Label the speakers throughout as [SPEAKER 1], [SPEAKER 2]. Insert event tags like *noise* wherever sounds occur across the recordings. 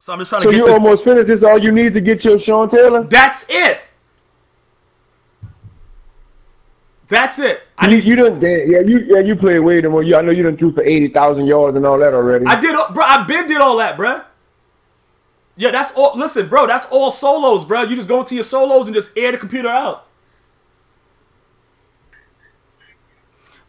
[SPEAKER 1] So I'm just trying
[SPEAKER 2] So
[SPEAKER 1] to get
[SPEAKER 2] you
[SPEAKER 1] this.
[SPEAKER 2] almost finished. This all you need to get your Sean Taylor.
[SPEAKER 1] That's it. That's it. I
[SPEAKER 2] you,
[SPEAKER 1] need.
[SPEAKER 2] you done, yeah, you yeah, you play way more. You, I know you done threw for eighty thousand yards and all that already.
[SPEAKER 1] I did, bro. I been did all that, bro. Yeah, that's all. Listen, bro, that's all solos, bro. You just go into your solos and just air the computer out.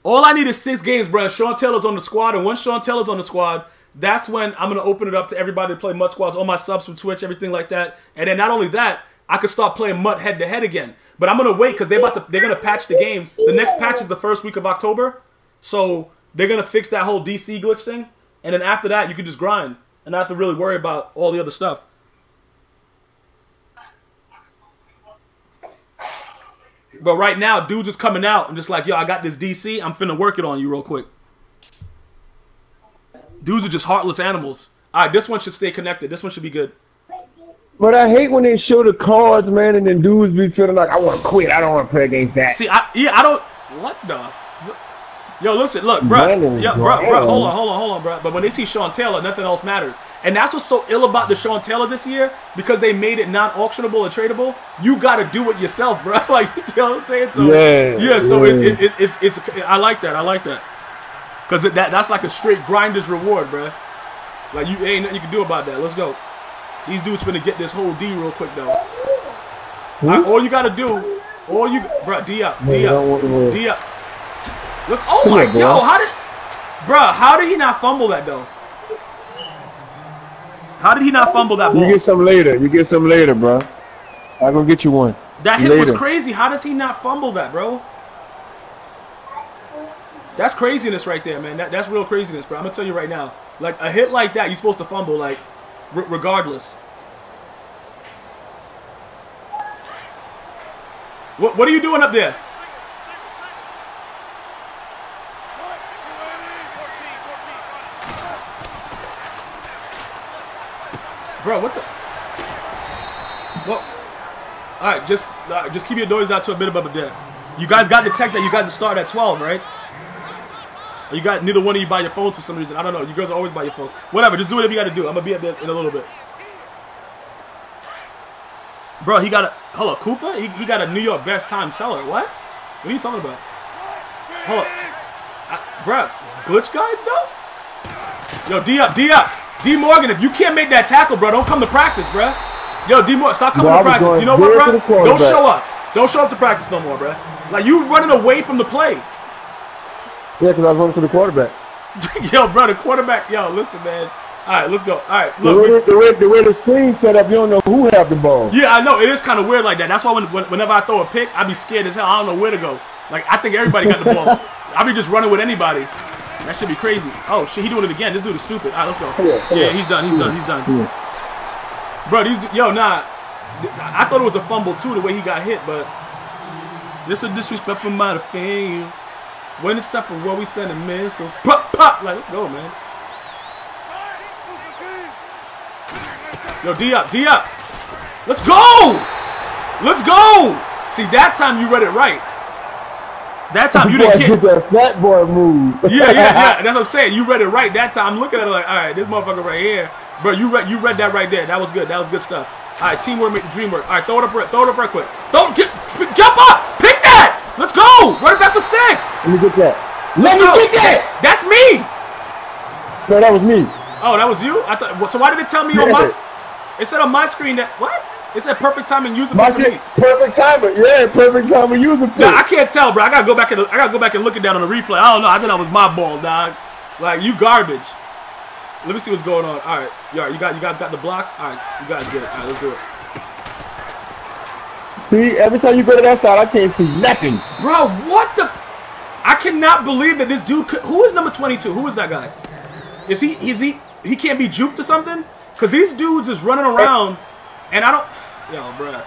[SPEAKER 1] All I need is six games, bro. Sean Taylor's on the squad, and once Sean Taylor's on the squad, that's when I'm gonna open it up to everybody to play MUT squads, all my subs from Twitch, everything like that. And then not only that, I could start playing MUT head to head again. But I'm gonna wait because they're about to they're gonna patch the game. The next patch is the first week of October, so they're gonna fix that whole DC glitch thing. And then after that, you can just grind and not have to really worry about all the other stuff. But right now, dudes is coming out and just like, yo, I got this DC. I'm finna work it on you real quick. Dudes are just heartless animals. All right, this one should stay connected. This one should be good.
[SPEAKER 2] But I hate when they show the cards, man, and then dudes be feeling like I want to quit. I don't want to play against that.
[SPEAKER 1] See, I yeah, I don't. What the? F- Yo, listen, look, bro.
[SPEAKER 2] Bro.
[SPEAKER 1] bro, bro, hold on, hold on, hold on, bro. But when they see Sean Taylor, nothing else matters. And that's what's so ill about the Sean Taylor this year because they made it non-auctionable or tradable. You got to do it yourself, *laughs* bro. like, you know what I'm saying? So
[SPEAKER 2] Yeah,
[SPEAKER 1] yeah. So
[SPEAKER 2] yeah.
[SPEAKER 1] It, it, it, it's it's. I like that. I like that. Cause that that's like a straight grinder's reward, bro. Like you ain't nothing you can do about that. Let's go. These dudes finna get this whole D real quick though. All, right, hmm? all you gotta do, all you, bro, D up, D
[SPEAKER 2] Man, I don't want
[SPEAKER 1] up. D up. Let's. Oh my,
[SPEAKER 2] bro.
[SPEAKER 1] yo, how did, bro? How did he not fumble that though? How did he not fumble that ball?
[SPEAKER 2] You get some later. You get some later, bro. I'm gonna get you one.
[SPEAKER 1] That hit was crazy. How does he not fumble that, bro? That's craziness right there, man. That, that's real craziness, bro. I'm gonna tell you right now. Like a hit like that, you're supposed to fumble, like regardless. What What are you doing up there? Bro, what the? Well, all right, just uh, just keep your doors out to a bit above there. You guys got the text that you guys are starting at 12, right? You got neither one of you buy your phones for some reason. I don't know. You girls always buy your phones. Whatever, just do whatever you got to do. I'm gonna be up there in a little bit. Bro, he got a hold up, Cooper. He, he got a New York best time seller. What? What are you talking about? Hold up, I, bro. Glitch guides though. Yo, D up, D up, D Morgan. If you can't make that tackle, bro, don't come to practice, bro. Yo, D Morgan, stop coming to practice. You know what, bro? Don't show up. Don't show up to practice no more, bro. Like you running away from the play.
[SPEAKER 2] Yeah, because I was running to the quarterback. *laughs*
[SPEAKER 1] yo, bro, the quarterback. Yo, listen, man. All right, let's go. All right,
[SPEAKER 2] The
[SPEAKER 1] look.
[SPEAKER 2] way, the, way, the way the screen set up, you don't know who have the ball.
[SPEAKER 1] yeah, I know it is kind of weird like that. That's why when, when, whenever I throw a pick, I be scared as hell. I don't know where to go. Like I think everybody got the ball. *laughs* I be just running with anybody. That should be crazy. Oh shit, he doing it again. This dude is stupid. All right, let's go.
[SPEAKER 2] Come come
[SPEAKER 1] Yeah,
[SPEAKER 2] here.
[SPEAKER 1] he's done. He's done. He's done.
[SPEAKER 2] Yeah.
[SPEAKER 1] Bro, these yo, nah. I thought it was a fumble too, the way he got hit, but this is disrespect from of fan. When it's time for what we send sending missiles, pop, pop. Like, let's go, man. Yo, D up, D up. Let's go. Let's go. See, that time you read it right. That time you didn't
[SPEAKER 2] get
[SPEAKER 1] kick.
[SPEAKER 2] that fat boy move.
[SPEAKER 1] Yeah, yeah, yeah. *laughs* That's what I'm saying. You read it right that time. I'm looking at it like, all right, this motherfucker right here, bro. You read, you read that right there. That was good. That was good stuff. All right, teamwork make the dream work. All right, throw it up, throw it up right quick. Don't get, jump up, pick that. Let's go. Run it back for six.
[SPEAKER 2] Let me get that. Let me
[SPEAKER 1] Go.
[SPEAKER 2] get that.
[SPEAKER 1] That's me.
[SPEAKER 2] No, that was me.
[SPEAKER 1] Oh, that was you. I thought. well, So why did it tell me on my? It said on my screen that what? It said perfect timing usable
[SPEAKER 2] My
[SPEAKER 1] for me.
[SPEAKER 2] perfect timer. Yeah, perfect timer user.
[SPEAKER 1] Nah, I can't tell, bro. I gotta go back and I gotta go back and look it down on the replay. I don't know. I think that was my ball, dog. Like you garbage. Let me see what's going on. All right, you, all right, you got you guys got the blocks. All right, you guys good. All right, let's do it,
[SPEAKER 2] See, every time you go to that side, I can't see nothing.
[SPEAKER 1] bro. What the? I cannot believe that this dude. Could, who is number twenty-two? Who is that guy? Is he? Is he? He can't be juked or something? Cause these dudes is running around, and I don't. Yo, bro.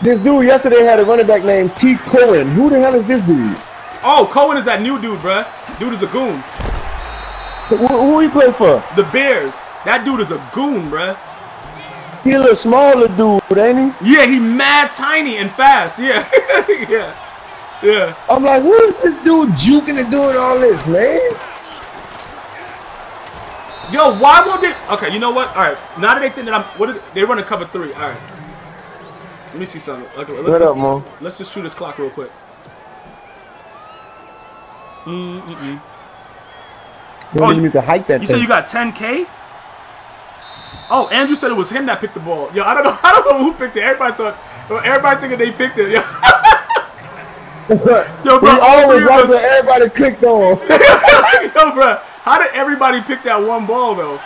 [SPEAKER 2] This dude yesterday had a running back named T. Cohen. Who the hell is this dude?
[SPEAKER 1] Oh, Cohen is that new dude, bro. Dude is a goon.
[SPEAKER 2] Who, who he play for?
[SPEAKER 1] The Bears. That dude is a goon, bruh.
[SPEAKER 2] He a little smaller dude, ain't he?
[SPEAKER 1] Yeah, he mad tiny and fast. Yeah. *laughs* yeah. Yeah.
[SPEAKER 2] I'm like, what is this dude juking and doing all this, man?
[SPEAKER 1] Yo, why won't they? Okay, you know what? All right, now that they think that I'm, what is, they running cover three. All right, let me see something. Okay, let,
[SPEAKER 2] What
[SPEAKER 1] let's,
[SPEAKER 2] up, Mo?
[SPEAKER 1] let's just chew this clock real quick. Mm-mm-mm.
[SPEAKER 2] You
[SPEAKER 1] Oh, you-
[SPEAKER 2] need to hike that
[SPEAKER 1] You
[SPEAKER 2] thing.
[SPEAKER 1] said you got 10k? Oh, Andrew said it was him that picked the ball. Yo, I don't know. *laughs* I don't know who picked it. Everybody thought. well, Everybody thinking they picked it. Yo, *laughs* Yo, bro,
[SPEAKER 2] we
[SPEAKER 1] all
[SPEAKER 2] always
[SPEAKER 1] three of
[SPEAKER 2] right
[SPEAKER 1] us-
[SPEAKER 2] everybody clicked on. *laughs*
[SPEAKER 1] Yo, bro, how did everybody pick that one ball though?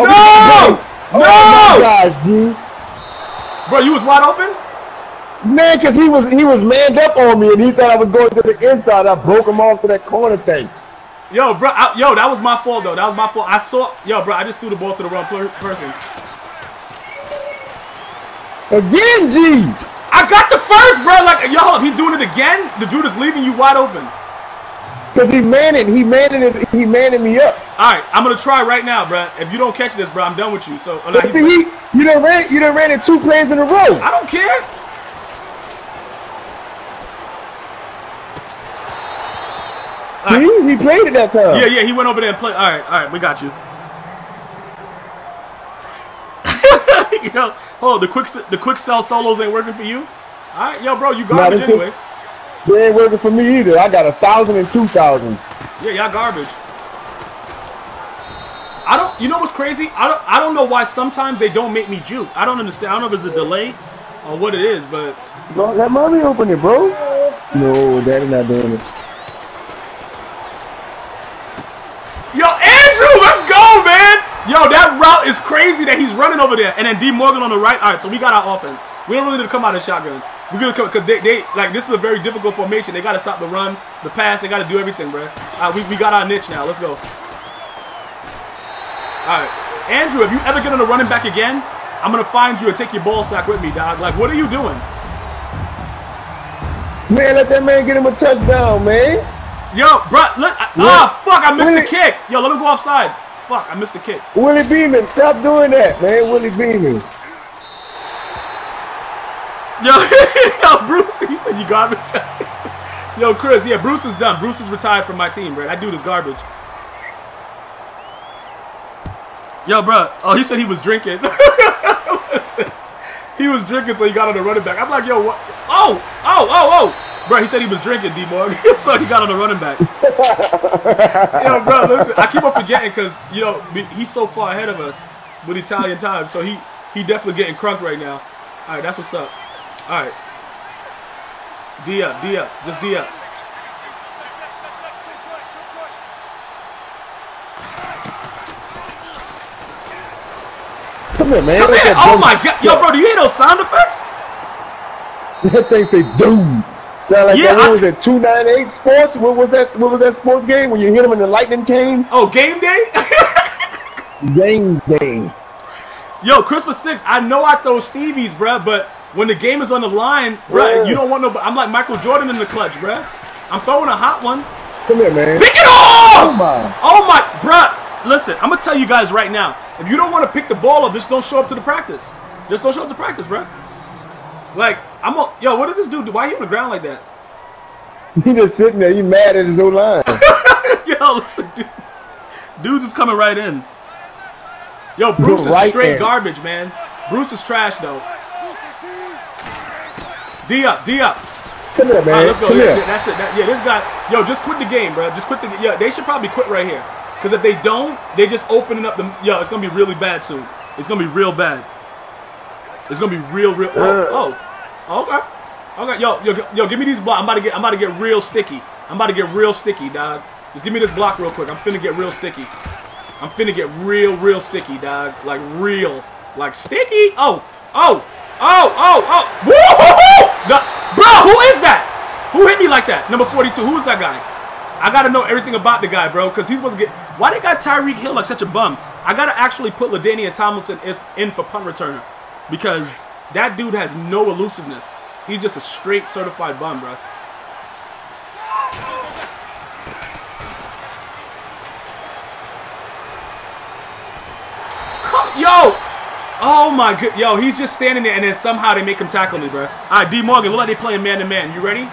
[SPEAKER 2] Oh,
[SPEAKER 1] No!
[SPEAKER 2] Oh
[SPEAKER 1] No!
[SPEAKER 2] my gosh, G.
[SPEAKER 1] Bro, you was wide open.
[SPEAKER 2] Man, cause he was he was manned up on me and he thought I was going to the inside. I broke him off to that corner thing.
[SPEAKER 1] Yo, bro, I, yo, that was my fault though. That was my fault. I saw, yo, bro, I just threw the ball to the wrong per- person.
[SPEAKER 2] Again, G.
[SPEAKER 1] I got the first, bro. Like, yo, hold up, he's doing it again. The dude is leaving you wide open.
[SPEAKER 2] Cause he manning, he manning it, he manning me up.
[SPEAKER 1] All right, I'm gonna try right now, bro. If you don't catch this, bro, I'm done with you. So, uh, oh, no,
[SPEAKER 2] See, he, you done ran, you done ran it two plays in a row.
[SPEAKER 1] I don't care.
[SPEAKER 2] See, he played it that time.
[SPEAKER 1] Yeah, yeah, he went over there and played. All right, all right, we got you. *laughs* yo, hold the quick the quick sell solos ain't working for you. All right, yo, bro, you garbage anyway.
[SPEAKER 2] They ain't working for me either. I got a thousand and two thousand.
[SPEAKER 1] Yeah, y'all garbage. I don't. You know what's crazy? I don't. I don't know why sometimes they don't make me juke. I don't understand. I don't know if it's a delay or what it is, but
[SPEAKER 2] Bro, let mommy open it, bro. No, daddy not doing it.
[SPEAKER 1] yo, Andrew, let's go, man. Yo, is crazy that he's running over there, and then D Morgan on the right. All right, so we got our offense. We don't really need to come out of shotgun. We're gonna come because they, they like this is a very difficult formation. They got to stop the run, the pass. They got to do everything, bro. All right, we, we got our niche now. Let's go. All right, Andrew, if you ever get on the running back again, I'm gonna find you and take your ball sack with me, dog. Like, what are you doing?
[SPEAKER 2] Man, let that man get him a touchdown, man.
[SPEAKER 1] Yo, bro, look. I, ah, fuck! I missed the kick. Yo, let him go off sides. Fuck, I missed the kick.
[SPEAKER 2] Willie Beamen, stop doing that, man. Willie Beamen.
[SPEAKER 1] Yo, *laughs* yo, Bruce, he said you garbage. *laughs* yo, Chris, yeah, Bruce is done. Bruce is retired from my team, bro. That dude is garbage. Yo, bro. Oh, he said he was drinking. *laughs* He was drinking, so he got on the running back. I'm like, yo, what? Oh, oh, oh, oh. Bro, he said he was drinking, D Morgan, *laughs* so he got on the running back. *laughs* yo, bro, listen, I keep on forgetting because you know he's so far ahead of us with Italian time, so he he definitely getting crunked right now. All right, that's what's up. All right, D up, D up, just D up.
[SPEAKER 2] Come here, man.
[SPEAKER 1] Come here. Oh my god, yo, bro, do you hear those sound effects?
[SPEAKER 2] That thing say doom. Sound like
[SPEAKER 1] Yeah,
[SPEAKER 2] that.
[SPEAKER 1] I-
[SPEAKER 2] was it? Two nine eight sports. What was that? What was that sports game when you hit him and the lightning came?
[SPEAKER 1] Oh, game day. *laughs*
[SPEAKER 2] Game day.
[SPEAKER 1] Yo, Christmas six. I know I throw Stevies, bruh, but when the game is on the line, bruh,
[SPEAKER 2] Yeah.
[SPEAKER 1] you don't want no. I'm like Michael Jordan in the clutch, bruh. I'm throwing a hot one.
[SPEAKER 2] Come here, man.
[SPEAKER 1] Pick it off!
[SPEAKER 2] Oh my.
[SPEAKER 1] Oh my, bruh. Listen, I'm gonna tell you guys right now. If you don't want to pick the ball up, just don't show up to the practice. Just don't show up to practice, bruh. Like, I'm a, yo, what does this dude do? Why he on the ground like that? *laughs*
[SPEAKER 2] He just sitting there. He mad at his own line. *laughs*
[SPEAKER 1] Yo, listen, dude. Dude is coming right in. Yo, Bruce is
[SPEAKER 2] right
[SPEAKER 1] straight
[SPEAKER 2] there.
[SPEAKER 1] garbage, man. Bruce is trash, though. D up, D up.
[SPEAKER 2] Come here, man.
[SPEAKER 1] Right, let's go. Yeah, that's it. That- yeah, this guy. Yo, just quit the game, bro. Just quit the. Yeah, they should probably quit right here. Because if they don't, they just opening up the. Yo, it's gonna be really bad soon. It's gonna be real bad. It's gonna be real, real. Oh, uh, oh, okay, okay. Yo, yo, yo, give me these blocks. I'm about to get. I'm about to get real sticky. I'm about to get real sticky, dog. Just give me this block real quick. I'm finna get real sticky. I'm finna get real, real sticky, dog. Like real, like sticky. Oh, oh, oh, oh, oh. Woo-hoo-hoo! The- bro, who is that? Who hit me like that? Number 42. Who is that guy? I gotta know everything about the guy, bro, because he's supposed to get. Why they got Tyreek Hill like such a bum? I gotta actually put LaDainian Tomlinson in for punt returner because that dude has no elusiveness. He's just a straight certified bum, bro. Come, yo! Oh my good, yo, he's just standing there and then somehow they make him tackle me, bro. All right, D Morgan, look like they playing man to man. You ready?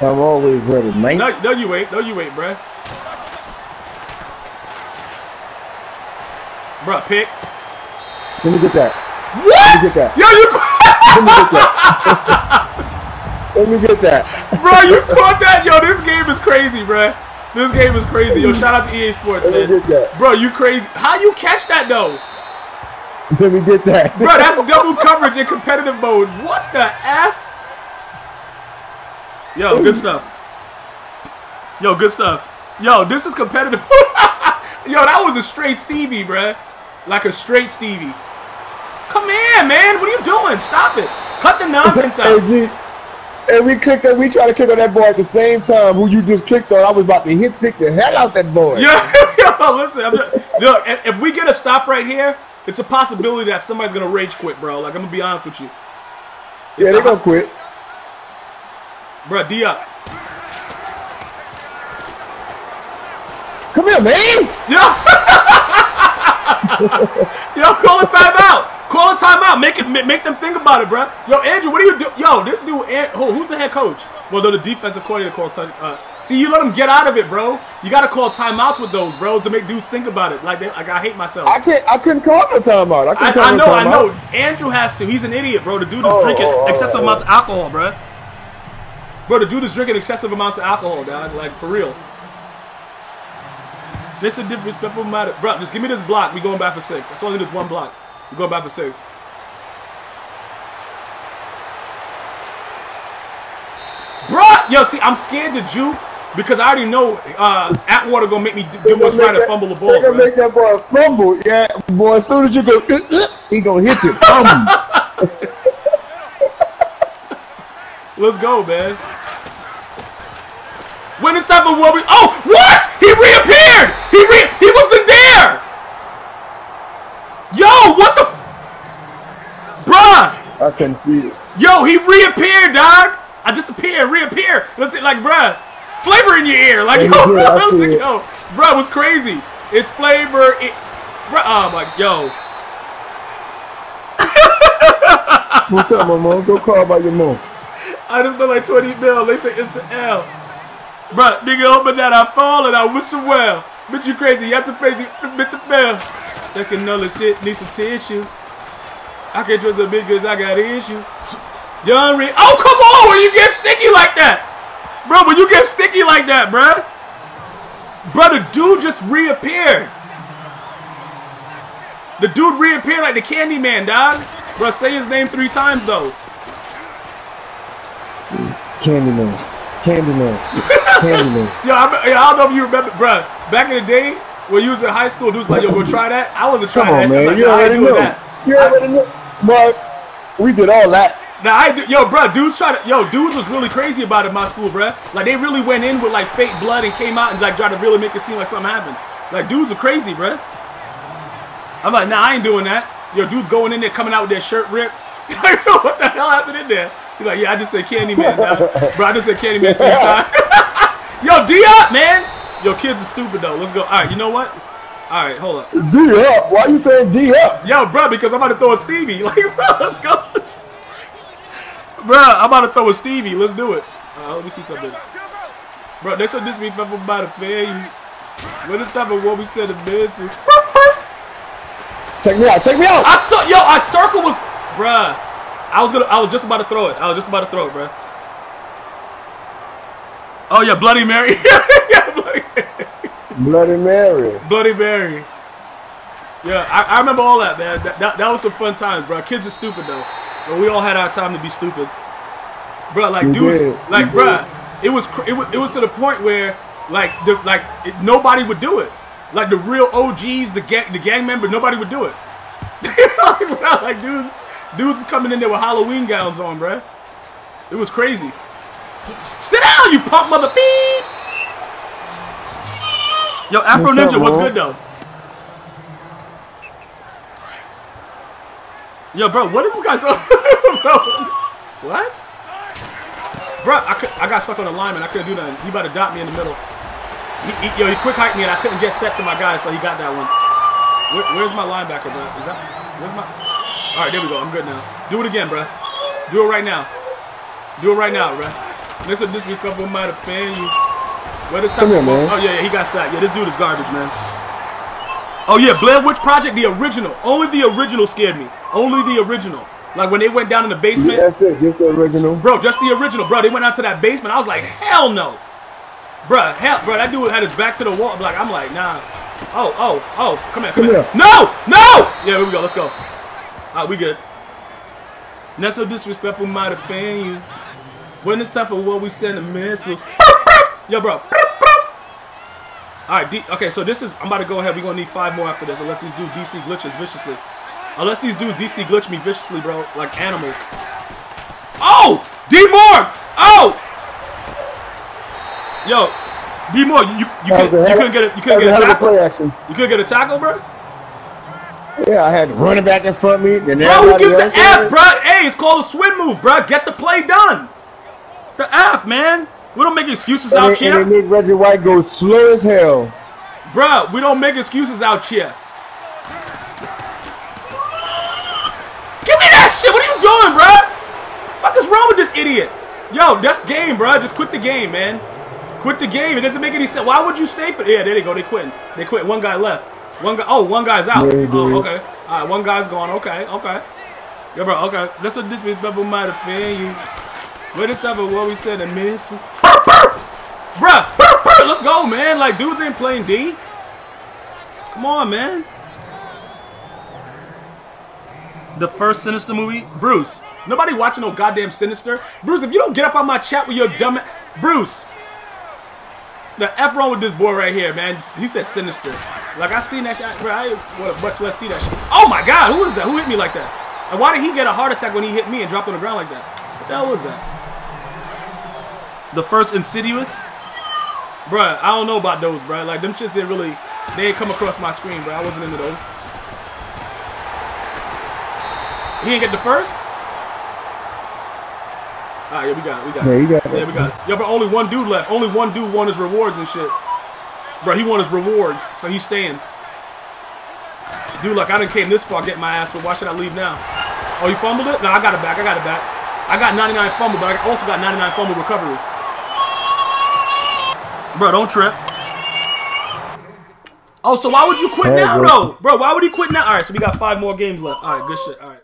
[SPEAKER 2] I'm always ready, mate.
[SPEAKER 1] No, no, you wait, no, you wait, bro. Bruh, pick.
[SPEAKER 2] Let me get that.
[SPEAKER 1] What?
[SPEAKER 2] get that.
[SPEAKER 1] Yo, you,
[SPEAKER 2] Let me get that. Let me get that.
[SPEAKER 1] bro, you caught that? Yo, this game is crazy, bro. This game is crazy. Yo, shout out to EA Sports,
[SPEAKER 2] Let me
[SPEAKER 1] man.
[SPEAKER 2] get that.
[SPEAKER 1] Bro, you crazy? How you catch that though?
[SPEAKER 2] Let me get that.
[SPEAKER 1] Bro, that's double coverage in competitive mode. What the f? Yo, good stuff. Yo, good stuff. Yo, this is competitive. *laughs* Yo, that was a straight Stevie, bruh. Like a straight Stevie. Come here, man. What are you doing? Stop it. Cut the nonsense *laughs* out.
[SPEAKER 2] And we clicked on, we tried to kick on that boy at the same time. Who you just kicked on? I was about to hit stick the hell out that boy.
[SPEAKER 1] Yo, *laughs* yo, listen. I'm just, look, if we get a stop right here, it's a possibility that somebody's gonna rage quit, bro. Like I'm gonna be honest with you.
[SPEAKER 2] yeah, they
[SPEAKER 1] a-
[SPEAKER 2] gonna quit.
[SPEAKER 1] Bruh, D up.
[SPEAKER 2] Come here, man.
[SPEAKER 1] Yo, *laughs* yo, call a timeout. Call a timeout. Make it, make them think about it, bro. Yo, Andrew, what are you doing? Yo, this dude, who, who's the head coach? Well, the defensive coordinator calls time. Uh, see, you let them get out of it, bro. You got to call timeouts with those, bro, to make dudes think about it. Like, they, like I hate myself.
[SPEAKER 2] I can't. I couldn't call no timeout. I,
[SPEAKER 1] I, I
[SPEAKER 2] no
[SPEAKER 1] know, I know. Andrew has to. He's an idiot, bro. The dude is
[SPEAKER 2] Oh,
[SPEAKER 1] drinking
[SPEAKER 2] oh, oh,
[SPEAKER 1] excessive
[SPEAKER 2] oh.
[SPEAKER 1] amounts of alcohol, bro. Bro, the dude is drinking excessive amounts of alcohol, dog. Like, for real. This is a disrespectful matter. Bro, just give me this block. We going back for six. That's only this one block. We going back for six. Bro, yo, see, I'm scared to juke because I already know uh, Atwater gonna make me do, what's right and fumble the ball, bro.
[SPEAKER 2] gonna make that boy fumble. Yeah, boy. As soon as you go, *laughs* he gonna hit you. *laughs*
[SPEAKER 1] Let's go, man. When it's time for what we Oh, what? He reappeared! He re he there! Yo, what the f- Bruh!
[SPEAKER 2] I can't see it.
[SPEAKER 1] Yo, he reappeared, dog! I disappear, reappear. Let's see, like, bruh, flavor in your ear. Like, *laughs* yo, bro, *laughs* like,
[SPEAKER 2] it.
[SPEAKER 1] yo, bruh, it was crazy. It's flavor. It, bruh, oh my, yo.
[SPEAKER 2] What's up, my mom? Go call about your mom.
[SPEAKER 1] I just spent like 20 mil. They say it's an L. Bruh, nigga, open that. I fall and I wish you well. Bitch, you crazy. You have to praise you. Bit the bell. That can know the shit. Need some tissue. I can't trust a bitch because I got issue. Young Rick. Oh, come on. When you get sticky like that. Bro, when you get sticky like that, bruh. Bro, the dude just reappeared. The dude reappeared like the Candyman, dog. Bro, say his name three times, though.
[SPEAKER 2] Candyman. Candyman. *laughs* Candyman.
[SPEAKER 1] Yo, I, yo, I don't know if you remember, bruh. Back in the day, when you was in high school, dudes like, yo, go try that. I wasn't trying
[SPEAKER 2] on,
[SPEAKER 1] that shit.
[SPEAKER 2] man.
[SPEAKER 1] Like,
[SPEAKER 2] you
[SPEAKER 1] nah, I ain't
[SPEAKER 2] already
[SPEAKER 1] doing
[SPEAKER 2] know.
[SPEAKER 1] that.
[SPEAKER 2] You already know. But we did all that.
[SPEAKER 1] Nah, I do, yo, bro, dudes try to, yo, dudes was really crazy about it in my school, bruh. Like, they really went in with, like, fake blood and came out and, like, tried to really make it seem like something happened. Like, dudes are crazy, bruh. I'm like, nah, I ain't doing that. Yo, dudes going in there, coming out with their shirt ripped. *laughs* Like, yo, what the hell happened in there? He's like, yeah, I just said Candyman. *laughs* Bro, I just said Candyman three times. *laughs* yo, D up, man. Yo, kids are stupid, though. Let's go. All right, you know what? All right, hold up.
[SPEAKER 2] D up. Why you saying D up?
[SPEAKER 1] Yo, bro, because I'm about to throw a Stevie. *laughs* Like, bro, let's go. bro, I'm about to throw a Stevie. Let's do it. Uh, let me see something. Bro, they said this week I'm about to fail you. When it's time for what we said in business.
[SPEAKER 2] Check me out. Check me out.
[SPEAKER 1] I saw, yo, I circle was, bruh. I was gonna, I was just about to throw it. I was just about to throw it, bruh. Oh yeah, Bloody Mary. *laughs* Bloody Mary.
[SPEAKER 2] Bloody Mary.
[SPEAKER 1] Yeah, I, I remember all that, man. That, that, that was some fun times, bro. Kids are stupid though, but we all had our time to be stupid, bro. Like
[SPEAKER 2] We
[SPEAKER 1] dudes,
[SPEAKER 2] did.
[SPEAKER 1] like bro, it was it was it was to the point where like the like it, nobody would do it. Like the real OGs, the gang the gang member, nobody would do it. *laughs* like, bro, like dudes, dudes coming in there with Halloween gowns on, bro. It was crazy. Sit down, you punk mother beep. Yo, Afro
[SPEAKER 2] What's up,
[SPEAKER 1] Ninja, what's good though? Yo, bro, what is this guy talking *laughs* bro, what? Bro, I, could, I got stuck on the lineman. I couldn't do nothing. He about to dot me in the middle. He, he, yo, he quick hiked me and I couldn't get set to my guy, so he got that one. Where, where's my linebacker, bro? Is that? Where's my? All right, there we go. I'm good now. Do it again, bro. Do it right now. Do it right now, bro. Listen, this is couple might offend you. This time,
[SPEAKER 2] Come here, man.
[SPEAKER 1] Oh yeah, yeah, he got sacked. Yeah, this dude is garbage, man. Oh yeah, Blair Witch Project, the original. Only the original scared me. Only the original. Like when they went down in the basement.
[SPEAKER 2] That's it, just the original.
[SPEAKER 1] Bro, just the original, bro. They went out to that basement. I was like, hell no. Bro, hell, bro, that dude had his back to the wall. I'm like, I'm like, nah. Oh, oh, oh, come here, come,
[SPEAKER 2] Come
[SPEAKER 1] here.
[SPEAKER 2] here.
[SPEAKER 1] No, no! Yeah, here we go, let's go. Alright, we good. Not so disrespectful might offend you. When it's time for what we send a missile. Yo, bro. Alright, D okay, so this is, I'm about to go ahead. We're gonna need five more after this, unless these dudes DC glitches viciously. Unless these dudes DC glitch me viciously, bro, like animals. Oh! D Moore! Oh! Yo, D Moore, you you, could, you couldn't get a you couldn't get a tackle.
[SPEAKER 2] play action.
[SPEAKER 1] You couldn't get a tackle, bro.
[SPEAKER 2] Yeah, I had running back in front of me. Then
[SPEAKER 1] Bro, who gives an F, bro? Hey, it's called a swim move, bro. Get the play done. The F, man. We don't make excuses
[SPEAKER 2] And
[SPEAKER 1] out
[SPEAKER 2] they, and
[SPEAKER 1] here,
[SPEAKER 2] they make Reggie White go slow as hell.
[SPEAKER 1] bro. We don't make excuses out here. Give me that shit. What are you doing, bro? The fuck is wrong with this idiot? Yo, that's game, bro. Just quit the game, man. Quit the game. It doesn't make any sense. Why would you stay for? Yeah, there they go. They quitting. They quit. One guy left. One guy. Oh, one guy's out.
[SPEAKER 2] Yeah,
[SPEAKER 1] oh, okay. All right, one guy's gone. Okay, okay. Yo, bro. Okay. That's a disrespectful might offend you. Stuff of what we said and miss. Bruh, let's go, man. Like, dudes ain't playing D. Come on, man. The first Sinister movie? Bruce. Nobody watching no goddamn Sinister. Bruce, if you don't get up on my chat with your dumb... Bruce. The F wrong with this boy right here, man. He said Sinister. Like, I seen that shit. Bro, I would much less see that shit. Oh, my God. Who is that? Who hit me like that? And why did he get a heart attack when he hit me and dropped on the ground like that? What the hell was that? The first Insidious? Bruh, I don't know about those, bruh. Like, them shits didn't really... They ain't come across my screen, bruh. I wasn't into those. He didn't get the first? Alright, yeah, we got it. We got
[SPEAKER 2] Yeah,
[SPEAKER 1] it.
[SPEAKER 2] you got it.
[SPEAKER 1] Yeah, we got it. Yo, but only one dude left. Only one dude won his rewards and shit. Bro, he won his rewards, so he's staying. Dude, like, I done came this far getting my ass, but why should I leave now? Oh, you fumbled it? No, I got it back. I got it back. I got 99 fumble, but I also got 99 fumble recovery. Bro, don't trip. Oh, so why would you quit
[SPEAKER 2] Hey,
[SPEAKER 1] now,
[SPEAKER 2] bro.
[SPEAKER 1] though? Bro, why would he quit now? All right, so we got five more games left. All right, good shit. All right.